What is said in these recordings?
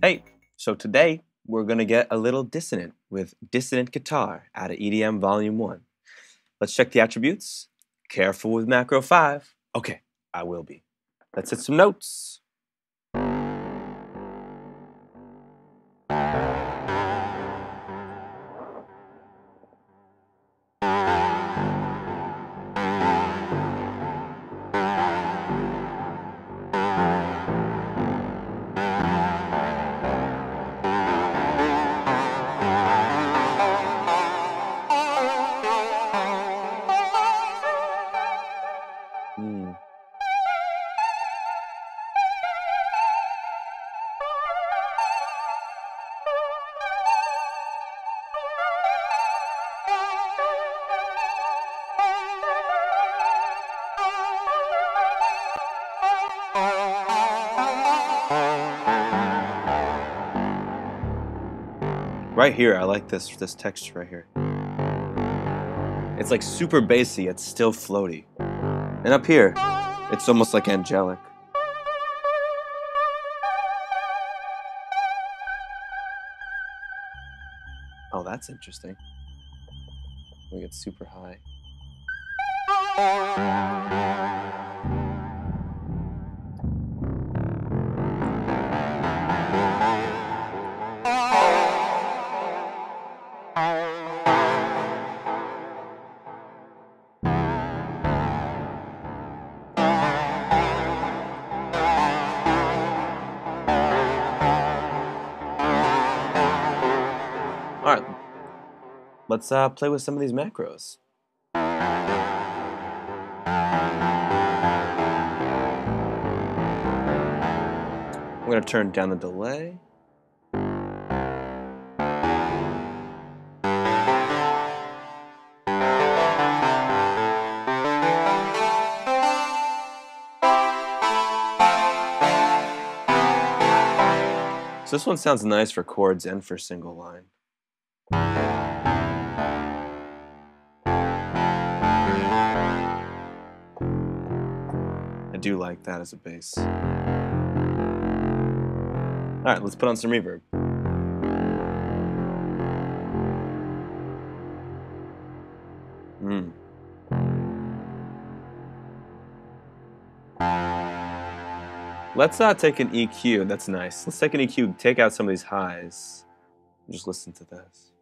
Hey, so today we're going to get a little dissonant with Dissonant Guitar out of EDM Volume 1. Let's check the attributes. Careful with macro 5. Okay, I will be. Let's hit some notes. Right here, I like this this texture right here. It's like super bassy, it's still floaty. And up here, it's almost like angelic. Oh, that's interesting. We get super high. All right, let's uh, play with some of these macros. I'm gonna turn down the delay. So this one sounds nice for chords and for single line. Do like that as a bass. All right, let's put on some reverb. Mm. Let's uh, take an EQ. That's nice. Let's take an EQ, take out some of these highs. Just listen to this.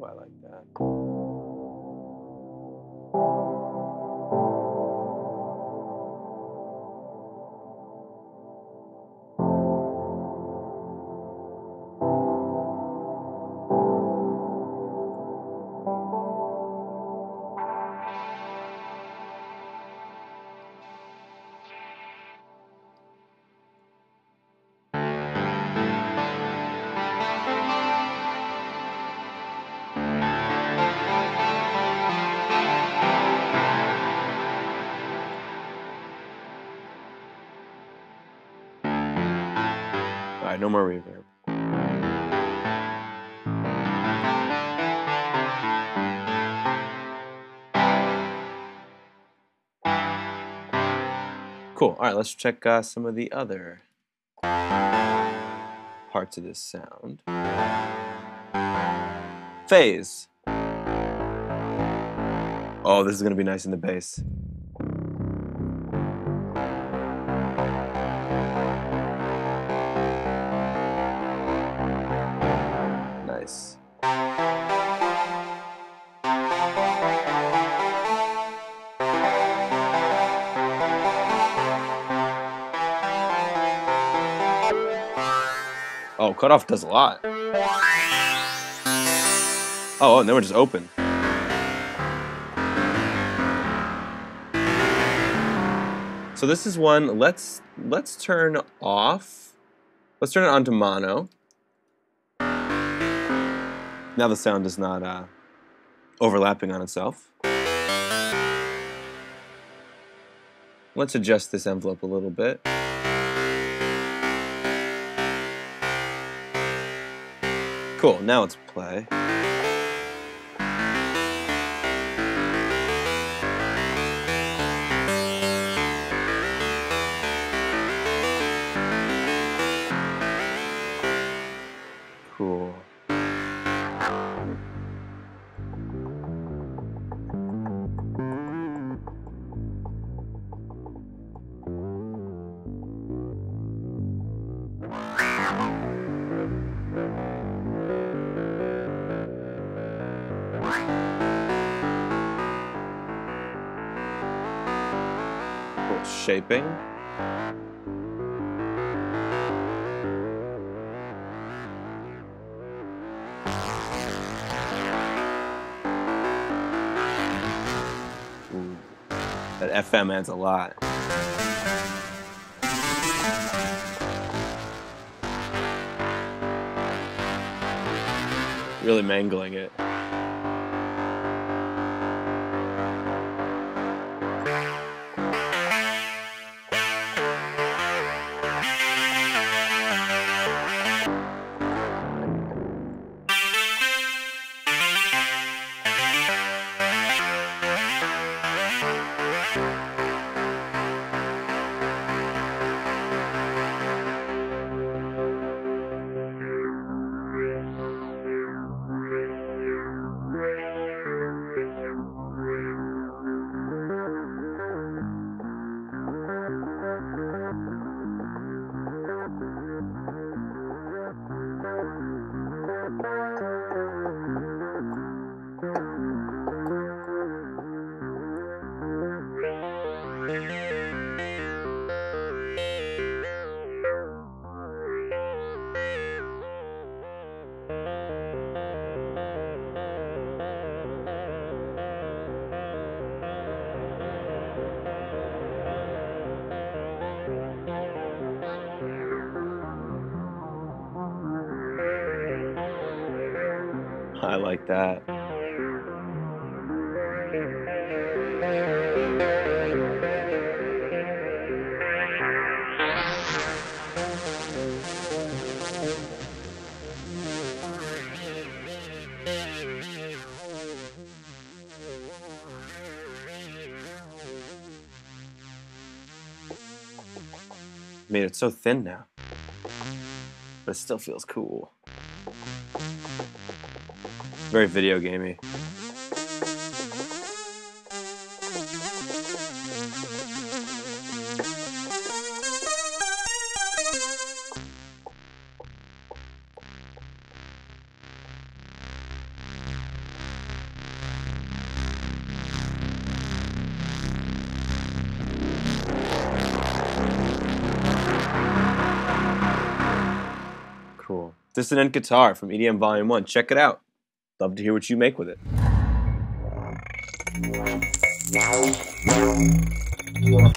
Oh, I like that. No more reverb. Cool. All right, let's check uh, some of the other parts of this sound. Phase. Oh, this is going to be nice in the bass. Nice. Oh, cutoff does a lot. Oh, oh, and then we're just open. So this is one. Let's let's turn off. Let's turn it on to mono. Now the sound is not uh, overlapping on itself. Let's adjust this envelope a little bit. Cool, now let's play. Cool. Shaping. That FM adds a lot. Really mangling it. I like that. Made it so thin now. But it still feels cool. Very video gamey. Cool. Dissonant Guitar from EDM Volume 1. Check it out. Love to hear what you make with it. Now, now, now.